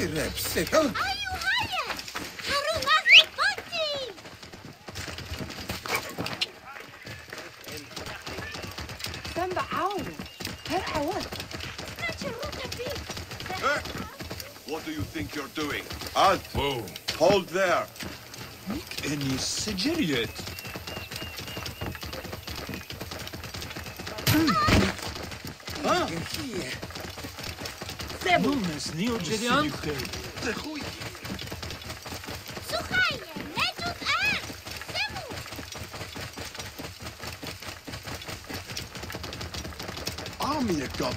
Ach, die Rebsickel. Ayu haya! Harumaki Poti! Samba Owl. Her Awad. Eh, what do you think you're doing? Halt! Whoa. Hold there! Make Any Sigiriet? Nunes, temu. Czyli on? Słuchaj, Medut R! Temu! Arme kap.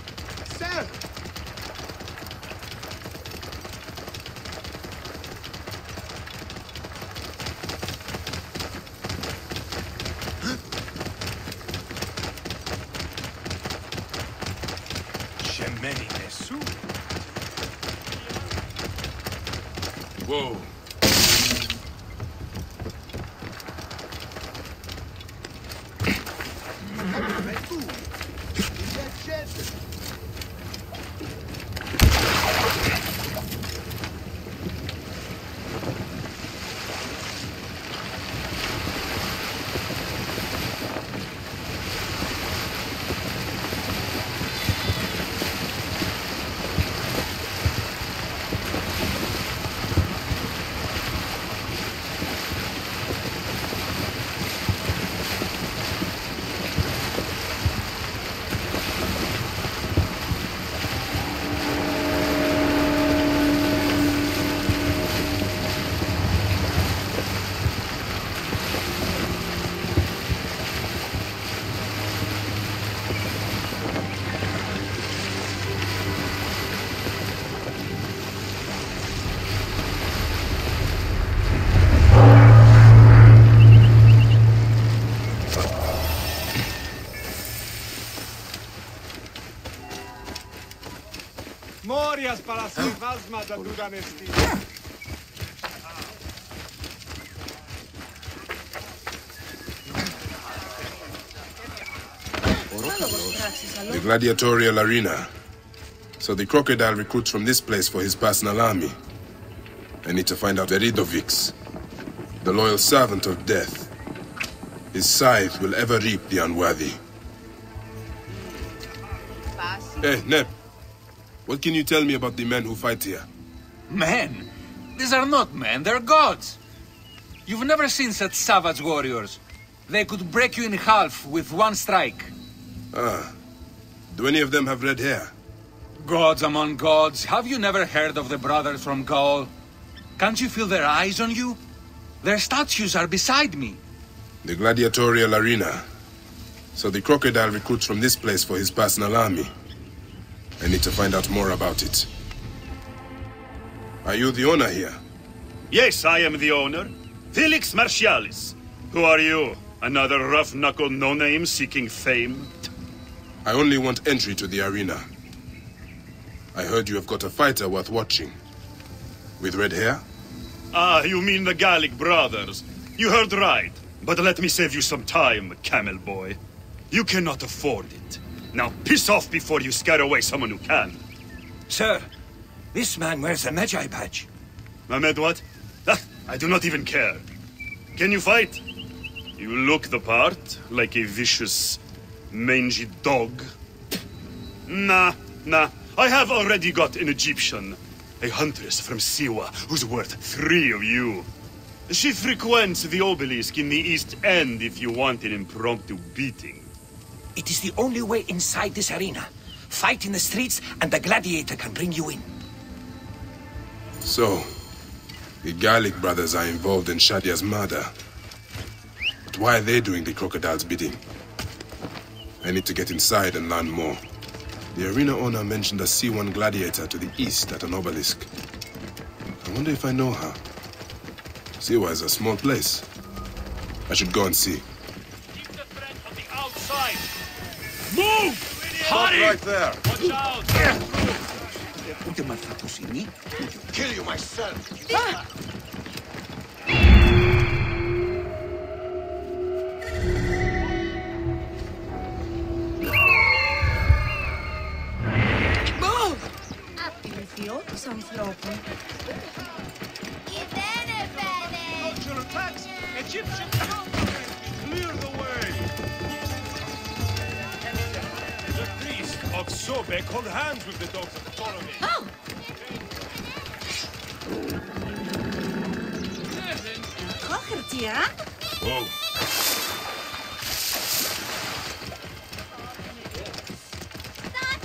Ser! Morias para si vazma da Duganesti. The gladiatorial arena. So the crocodile recruits from this place for his personal army. I need to find out Viridovix, the loyal servant of death. His scythe will ever reap the unworthy. Hey, Neb. What can you tell me about the men who fight here? Men? These are not men, they're gods. You've never seen such savage warriors. They could break you in half with one strike. Ah. Do any of them have red hair? Gods among gods, have you never heard of the brothers from Gaul? Can't you feel their eyes on you? Their statues are beside me. The gladiatorial arena. So the crocodile recruits from this place for his personal army. I need to find out more about it. Are you the owner here? Yes, I am the owner. Felix Martialis. Who are you? Another rough-knuckle no-name seeking fame? I only want entry to the arena. I heard you have got a fighter worth watching. With red hair? Ah, you mean the Gallic brothers. You heard right. But let me save you some time, camel boy. You cannot afford it. Now piss off before you scare away someone who can. Sir, this man wears a Medjay badge. Medjay, what? Ah, I do not even care. Can you fight? You look the part, like a vicious, mangy dog. Nah, nah. I have already got an Egyptian. A huntress from Siwa, who's worth three of you. She frequents the obelisk in the East End if you want an impromptu beating. It is the only way inside this arena. Fight in the streets, and the gladiator can bring you in. So, the Gallic brothers are involved in Shadia's murder. But why are they doing the crocodile's bidding? I need to get inside and learn more. The arena owner mentioned a Siwan gladiator to the east at an obelisk. I wonder if I know her. Siwa is a small place. I should go and see. Move! Stop right there. Watch out! Kill you myself. Some floating. Ibene bene. Cultural attacks! Egyptian of Sobek hold hands with the dogs of Ptolemy. Oh! Kochertje, hè?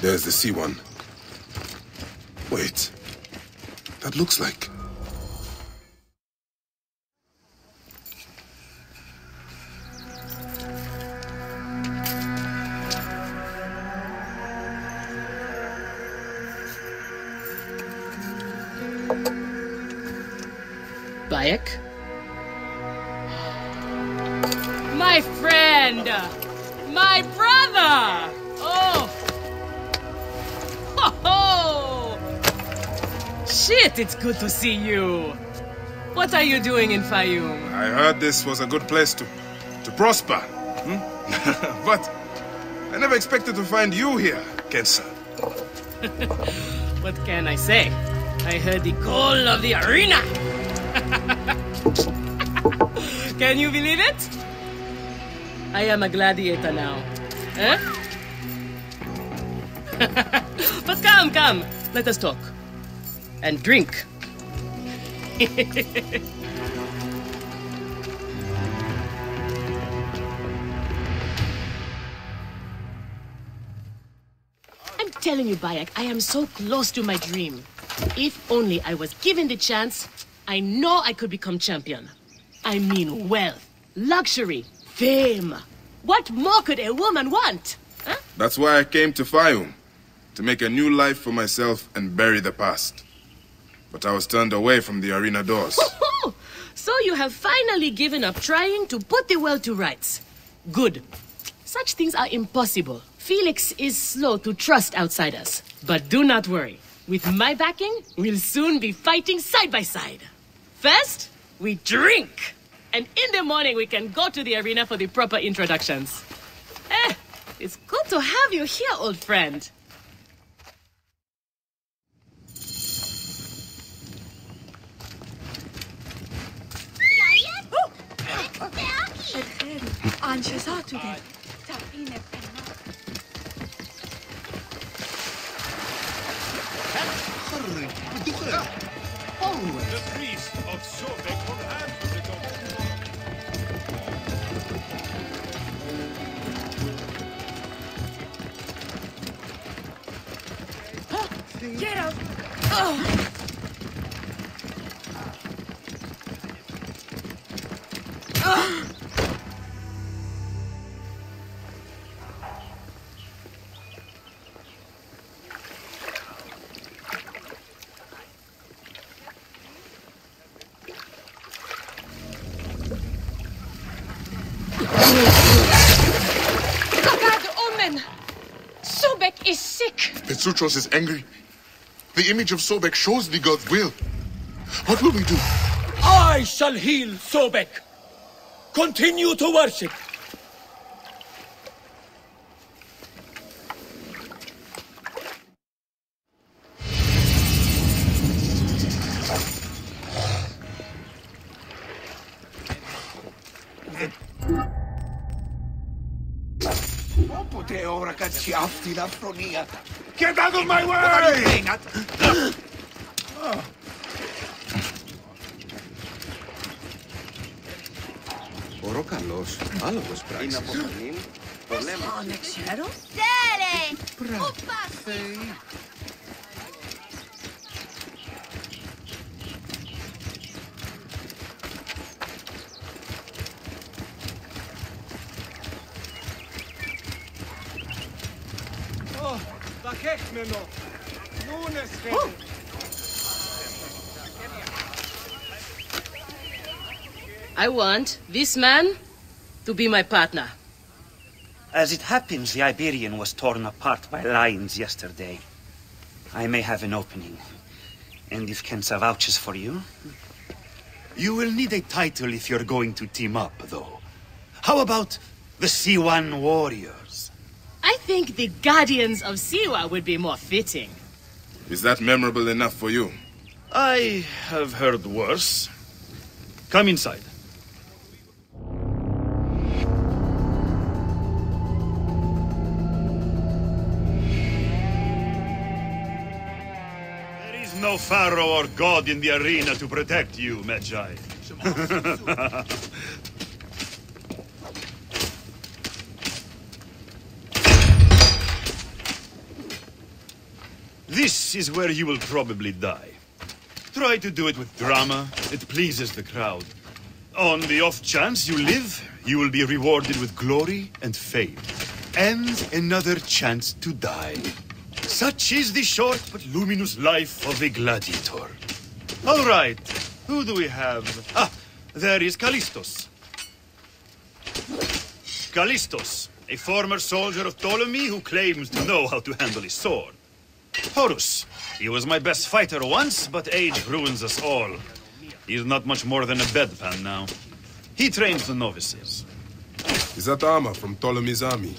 There's the Siwan. Wait. That looks like... good to see you! What are you doing in Fayum? I heard this was a good place to... to prosper. Hmm? but I never expected to find you here, Kensa. What can I say? I heard the call of the arena! can you believe it? I am a gladiator now. Eh? but come, come, let us talk. And drink. I'm telling you, Bayek, I am so close to my dream. If only I was given the chance, I know I could become champion. I mean wealth, luxury, fame. What more could a woman want? Huh? That's why I came to Fayum. To make a new life for myself and bury the past. But I was turned away from the arena doors. so you have finally given up trying to put the world to rights. Good. Such things are impossible. Felix is slow to trust outsiders. But do not worry. With my backing, we'll soon be fighting side by side. First, we drink. And in the morning, we can go to the arena for the proper introductions. Eh, it's good to have you here, old friend. Ancesature. Tapine penna. The priest of Sobek hold hands the dogs. Get up. Bad oh. Atros is angry. The image of Sobek shows the god's will. What will we do? I shall heal Sobek. Continue to worship. Potrei ora cacciarti la froniata. Get out of my way! What are you doing? Δεν ξέρω. Oh! I want this man to be my partner. As it happens, the Iberian was torn apart by lions yesterday. I may have an opening. And if Kensa vouches for you... You will need a title if you're going to team up, though. How about the Siwan Warrior? I think the Guardians of Siwa would be more fitting. Is that memorable enough for you? I have heard worse. Come inside. There is no pharaoh or god in the arena to protect you, Medjay. This is where you will probably die. Try to do it with drama. It pleases the crowd. On the off chance you live, you will be rewarded with glory and fame. And another chance to die. Such is the short but luminous life of a gladiator. All right, who do we have? Ah, there is Callistos. Callistos, a former soldier of Ptolemy who claims to know how to handle his sword. Horus. He was my best fighter once, but age ruins us all. He's not much more than a bedpan now. He trains the novices. Is that armor from Ptolemy's army?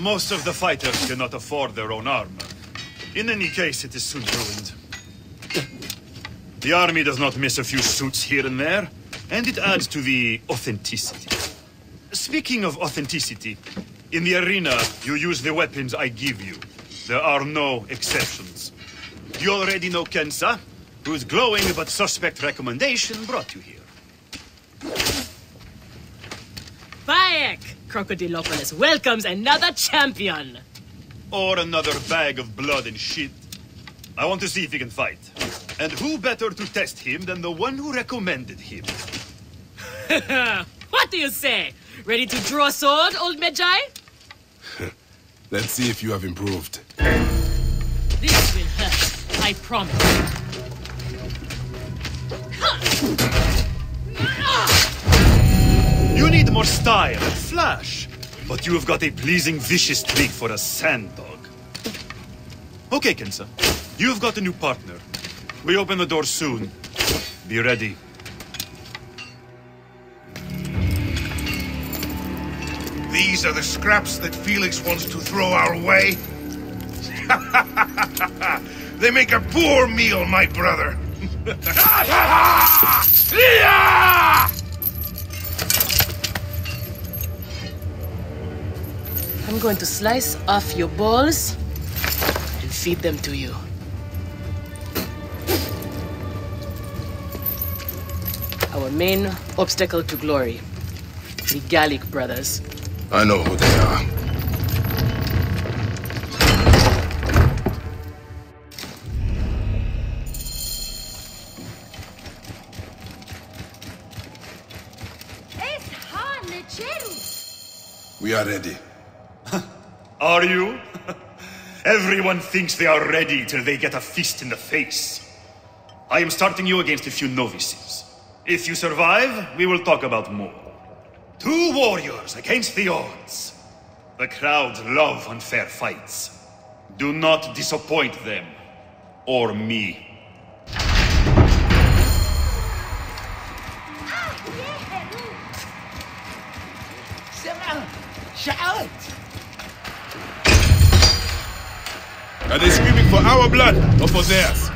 Most of the fighters cannot afford their own armor. In any case, it is soon ruined. The army does not miss a few suits here and there, and it adds to the authenticity. Speaking of authenticity, in the arena, you use the weapons I give you. There are no exceptions. You already know Kensa, whose glowing but suspect recommendation brought you here. Bayek! Crocodilopolis welcomes another champion. Or another bag of blood and shit. I want to see if he can fight. And who better to test him than the one who recommended him? what do you say? Ready to draw sword, old Medjay? Let's see if you have improved. This will hurt, I promise. You need more style and flash. But you have got a pleasing, vicious streak for a sand dog. Okay, Kensa. You've got a new partner. We open the door soon. Be ready. These are the scraps that Felix wants to throw our way? they make a poor meal, my brother. I'm going to slice off your balls and feed them to you. Our main obstacle to glory. The Gallic brothers. I know who they are. Es ha lecherus. We are ready. Are you? Everyone thinks they are ready till they get a fist in the face. I am starting you against a few novices. If you survive, we will talk about more. Two warriors against the odds. The crowd love unfair fights. Do not disappoint them. Or me. Shout! Are they screaming for our blood or for theirs?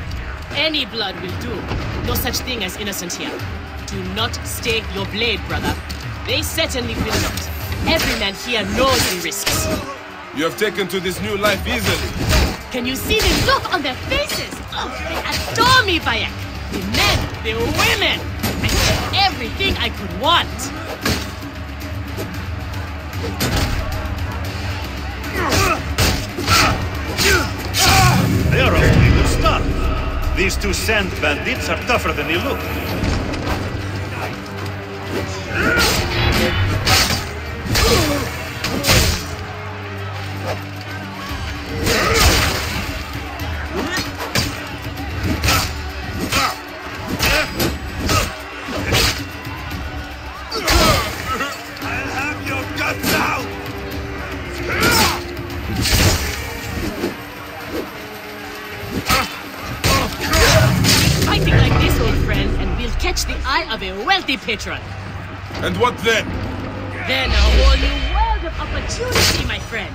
Any blood will do. No such thing as innocent here. Do not stake your blade, brother. They certainly will not. Every man here knows the risks. You have taken to this new life easily. Can you see the look on their faces? Oh, they adore me, Bayek. The men, the women. I get everything I could want. They are off to a good start. These two sand bandits are tougher than they look. Patron. And what then? Then a whole new world of opportunity, my friend.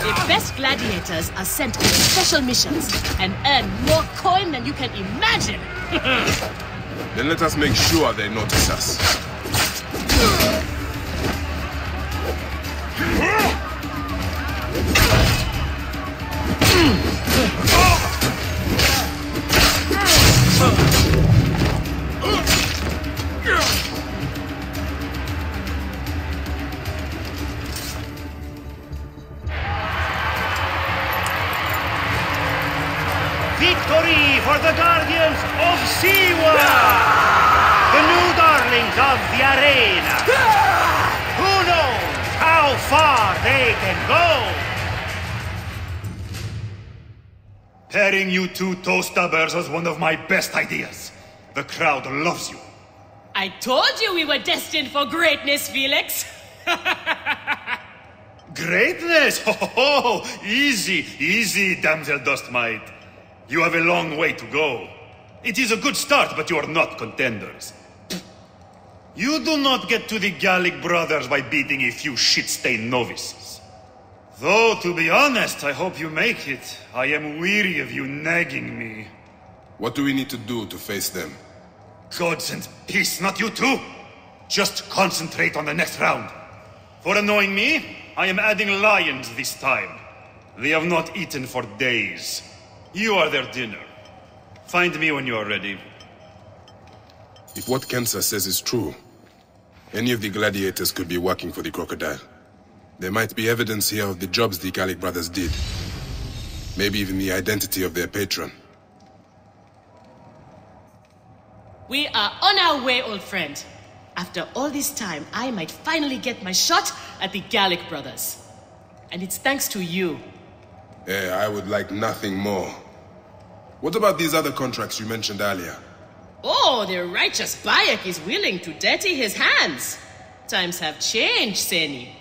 The best gladiators are sent on special missions and earn more coin than you can imagine. Then let us make sure they notice us. Of the arena! Who knows how far they can go? Pairing you two toe stabbers was one of my best ideas. The crowd loves you. I told you we were destined for greatness, Felix. Greatness! Ho, ho, ho. Easy, easy, damsel Dustmite. You have a long way to go. It is a good start, but you are not contenders. You do not get to the Gallic brothers by beating a few shit-stained novices. Though, to be honest, I hope you make it. I am weary of you nagging me. What do we need to do to face them? Gods and peace, not you two! Just concentrate on the next round. For annoying me, I am adding lions this time. They have not eaten for days. You are their dinner. Find me when you are ready. If what Kensa says is true, any of the gladiators could be working for the crocodile. There might be evidence here of the jobs the Gallic brothers did. Maybe even the identity of their patron. We are on our way, old friend. After all this time, I might finally get my shot at the Gallic brothers. And it's thanks to you. Eh, I would like nothing more. What about these other contracts you mentioned earlier? Oh, the righteous Bayek is willing to dirty his hands. Times have changed, Seni.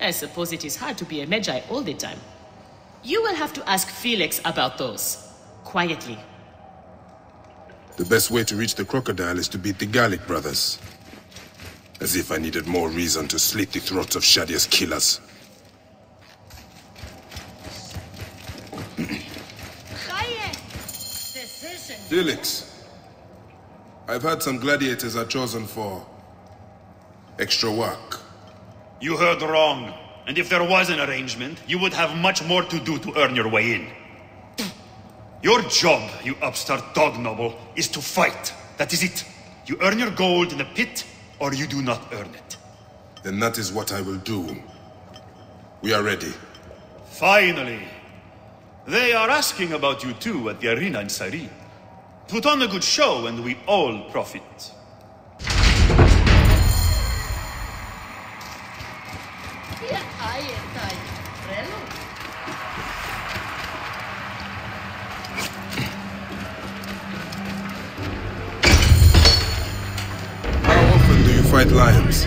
I suppose it is hard to be a Medjay all the time. You will have to ask Felix about those. Quietly. The best way to reach the crocodile is to beat the Gallic brothers. As if I needed more reason to slit the throats of Shadia's killers. Felix, I've heard some gladiators are chosen for extra work. You heard wrong. And if there was an arrangement, you would have much more to do to earn your way in. Your job, you upstart dog noble, is to fight. That is it. You earn your gold in the pit, or you do not earn it. Then that is what I will do. We are ready. Finally. They are asking about you too at the arena in Sari. Put on a good show and we all profit. How often do you fight lions?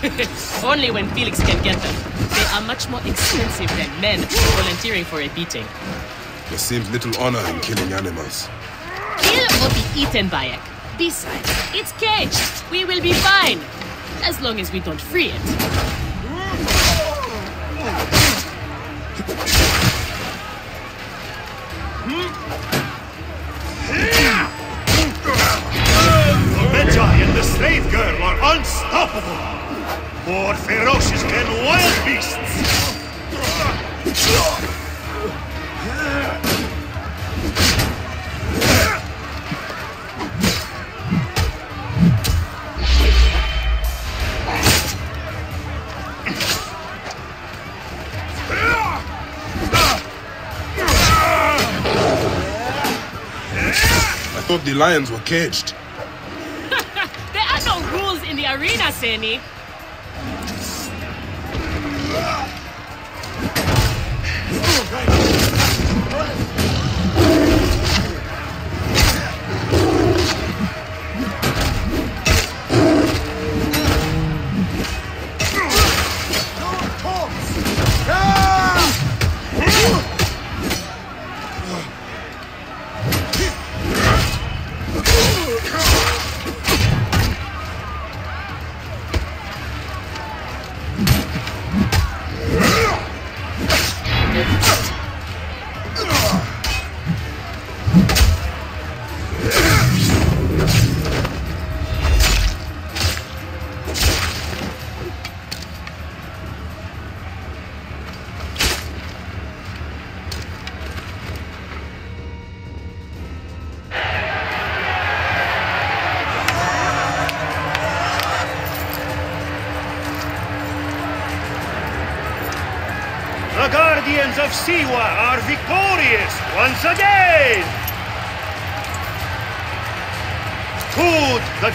Only when Felix can get them. They are much more expensive than men volunteering for a beating. There seems little honor in killing animals. Kill or be eaten, Bayek. Besides, it's caged. We will be fine. As long as we don't free it. The Medjay and the slave girl are unstoppable! More ferocious than wild beasts! The lions were caged. there are no rules in the arena, Seni.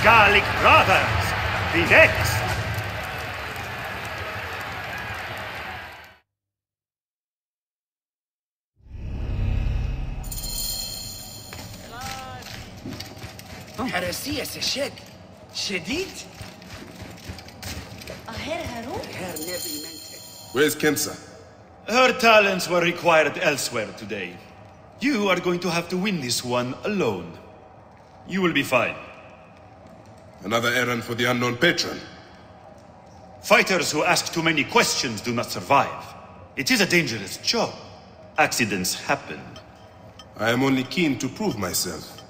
Gallic Brothers, the next. هرسية سشد شديد Where's Kensa? Her talents were required elsewhere today. You are going to have to win this one alone. You will be fine. Another errand for the unknown patron. Fighters who ask too many questions do not survive. It is a dangerous job. Accidents happen. I am only keen to prove myself.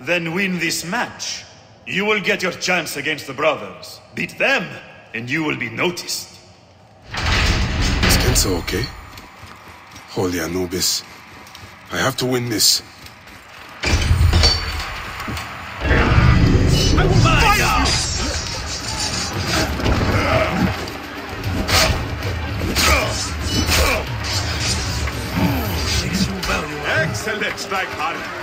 Then win this match. You will get your chance against the brothers. Beat them, and you will be noticed. Is Kensa okay? Holy Anubis. I have to win this. Excellent strike, Harry.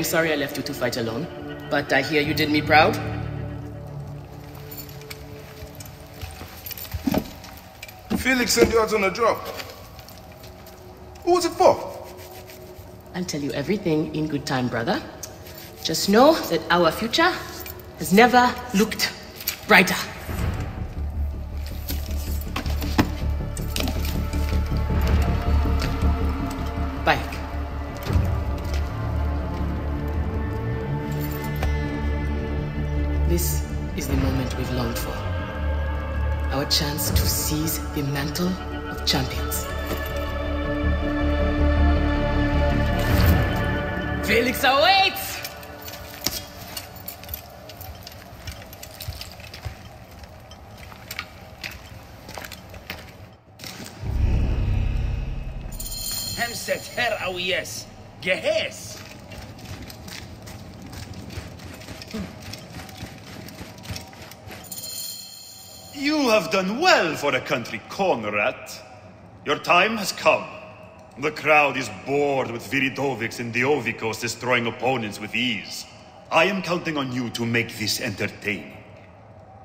Am sorry I left you to fight alone, but I hear you did me proud. Felix sent you out on a job. Who was it for? I'll tell you everything in good time, brother. Just know that our future has never looked brighter. Bayek. Our chance to seize the mantle of champions. Felix awaits! Hemset her awiyes. Gehes. You have done well for a country Conrad. Your time has come. The crowd is bored with Viridovix and Diovicos destroying opponents with ease. I am counting on you to make this entertaining.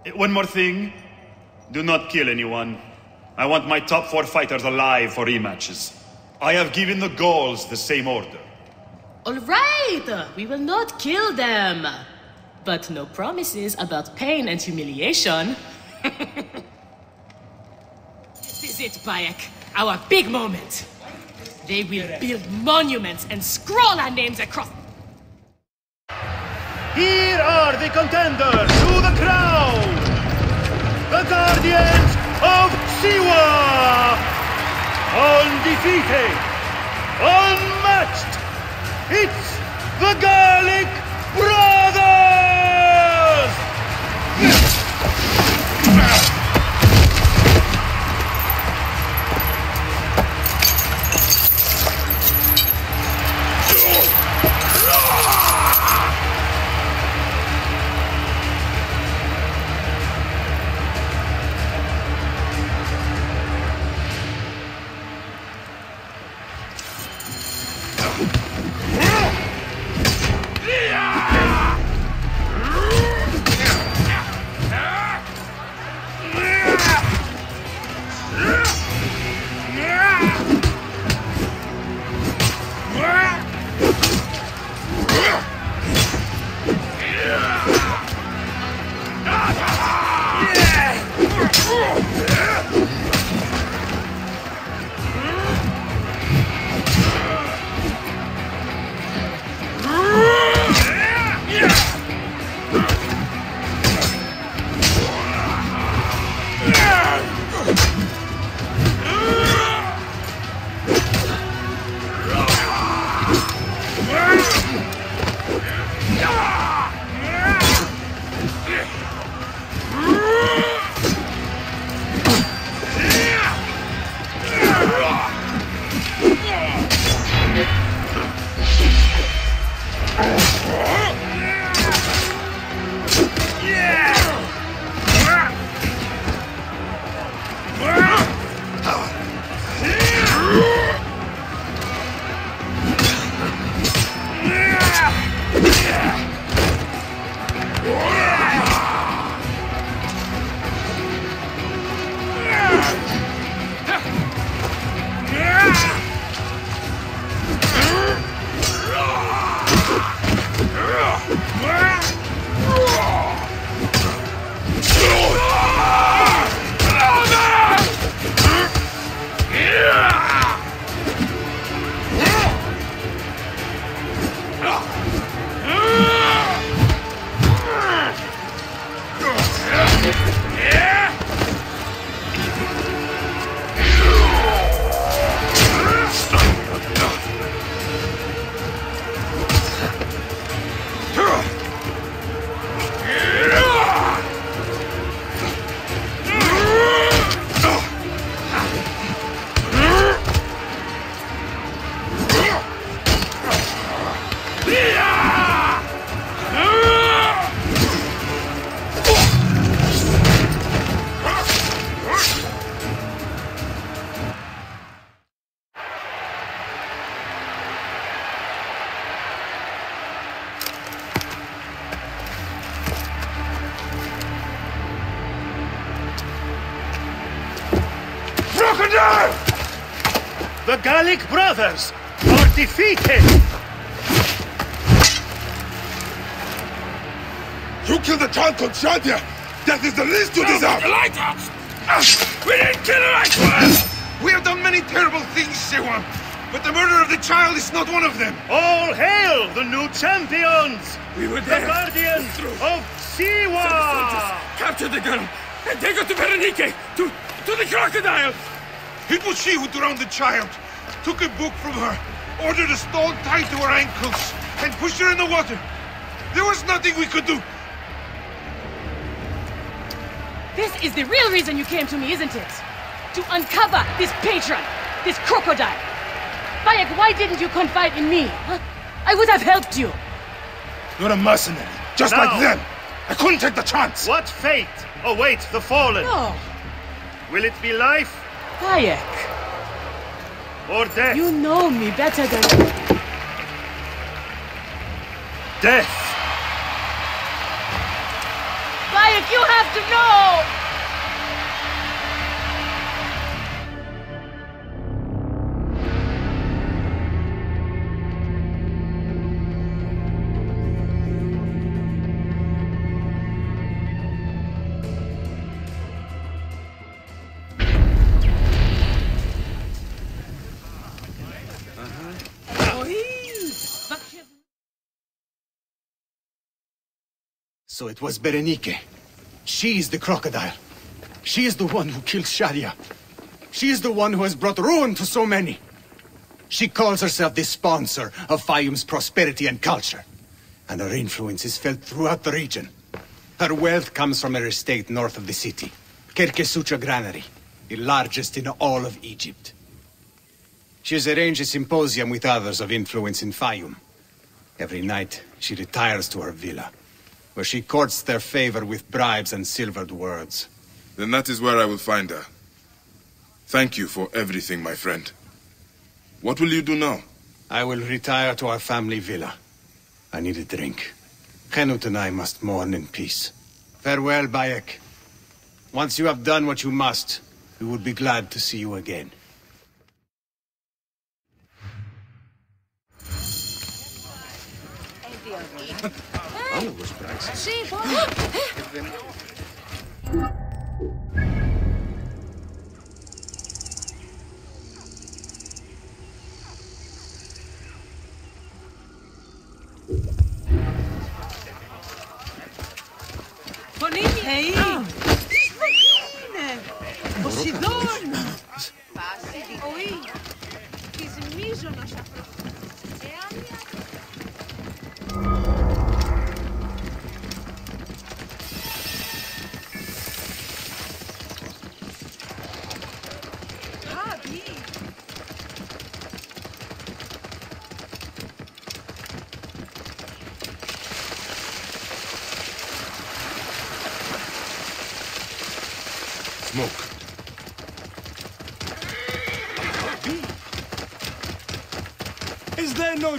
Eh, One more thing. Do not kill anyone. I want my top four fighters alive for rematches. I have given the Gauls the same order. All right, we will not kill them. But no promises about pain and humiliation. This is it, Bayek. Our big moment. They will build monuments and scroll our names across. Here are the contenders to the crown! The Guardians of Siwa! Undefeated! Unmatched! It's the Gallic Gallic brothers are defeated! You killed the child called Shadia! That is the least you deserve! The lighthouse! Ah, we didn't kill her, I swear! We have done many terrible things, Siwan, but the murder of the child is not one of them. All hail the new champions! We were there! The there. guardians of Siwa! Capture the girl and take her to Berenike, to, to the crocodile! It was she who drowned the child, took a book from her, ordered a stone tied to her ankles, and pushed her in the water. There was nothing we could do. This is the real reason you came to me, isn't it? To uncover this patron, this crocodile. Bayek, why didn't you confide in me? Huh? I would have helped you. You're a mercenary, just Now. like them. I couldn't take the chance. What fate awaits the fallen? No, Will it be life Bayek. Or death? You know me better than... Death! Bayek, you have to know! So it was Berenike. She is the crocodile. She is the one who killed Shadia. She is the one who has brought ruin to so many. She calls herself the sponsor of Fayum's prosperity and culture. And her influence is felt throughout the region. Her wealth comes from her estate north of the city. Kerkesoucha Granary, the largest in all of Egypt. She has arranged a symposium with others of influence in Fayum. Every night, she retires to her villa, where she courts their favor with bribes and silvered words. Then that is where I will find her. Thank you for everything, my friend. What will you do now? I will retire to our family villa. I need a drink. Henut and I must mourn in peace. Farewell, Bayek. Once you have done what you must, we would be glad to see you again. Sí. Bonini. Hey. Oh.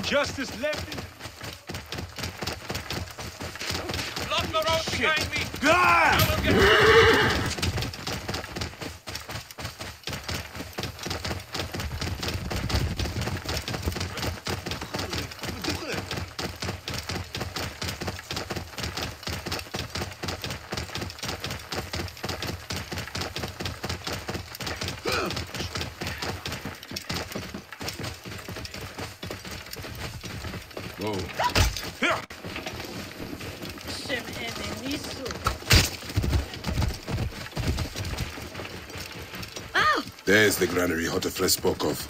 Justice left in Lock the road behind me! I will get... Whoa. Shem Enenisu. There's the granary Hotephres spoke of.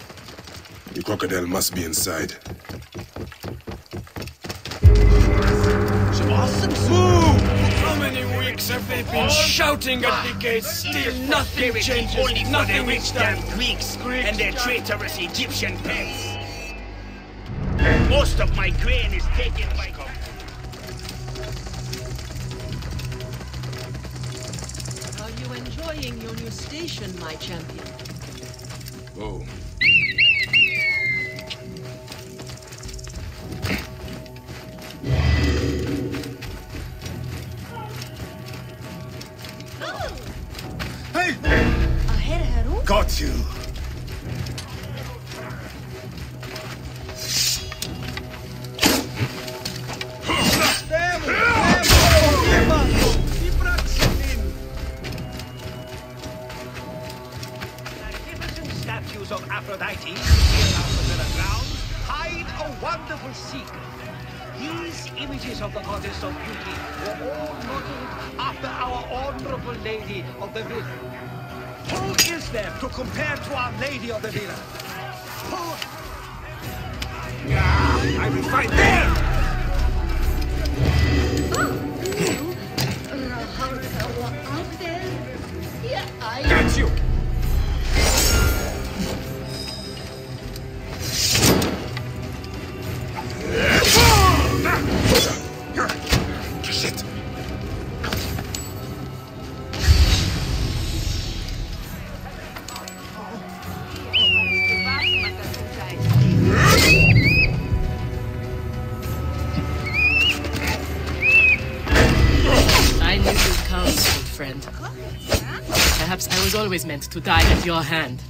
The crocodile must be inside. Awesome move! How many weeks have they been shouting at the gates? Still nothing changes. Only for the nothing rich is damn done. Greeks Greeks and their done. traitorous Egyptian pets. Most of my grain is taken by... Are you enjoying your new station, my champion? Whoa. Ah, always meant to die at your hand.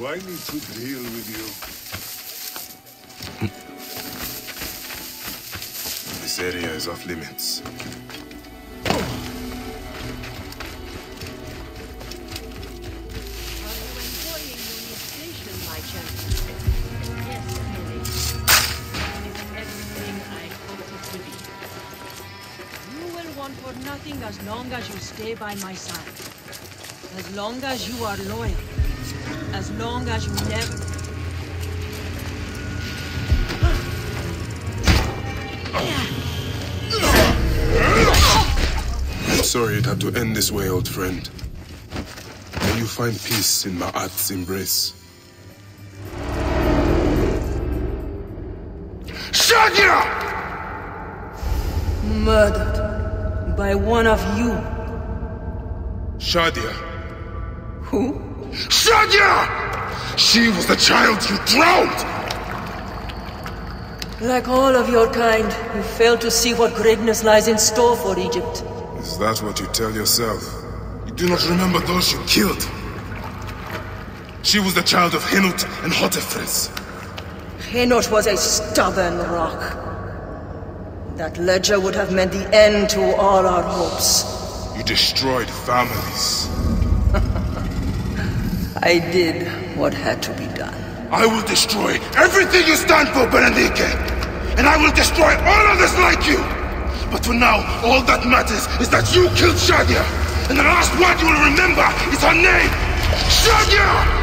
I need to as long as you stay by my side. As long as you are loyal. As long as you never... I'm sorry it had to end this way, old friend. May you find peace in Ma'at's embrace. Shadia! Murdered. One of you. Shadia. Who? Shadia! She was the child you drowned! Like all of your kind, you fail to see what greatness lies in store for Egypt. Is that what you tell yourself? You do not remember those you killed. She was the child of Henut and Hotephres. Henut was a stubborn rock. That ledger would have meant the end to all our hopes. You destroyed families. I did what had to be done. I will destroy everything you stand for, Berenike! And I will destroy all others like you! But for now, all that matters is that you killed Shadia! And the last word you will remember is her name! Shadia!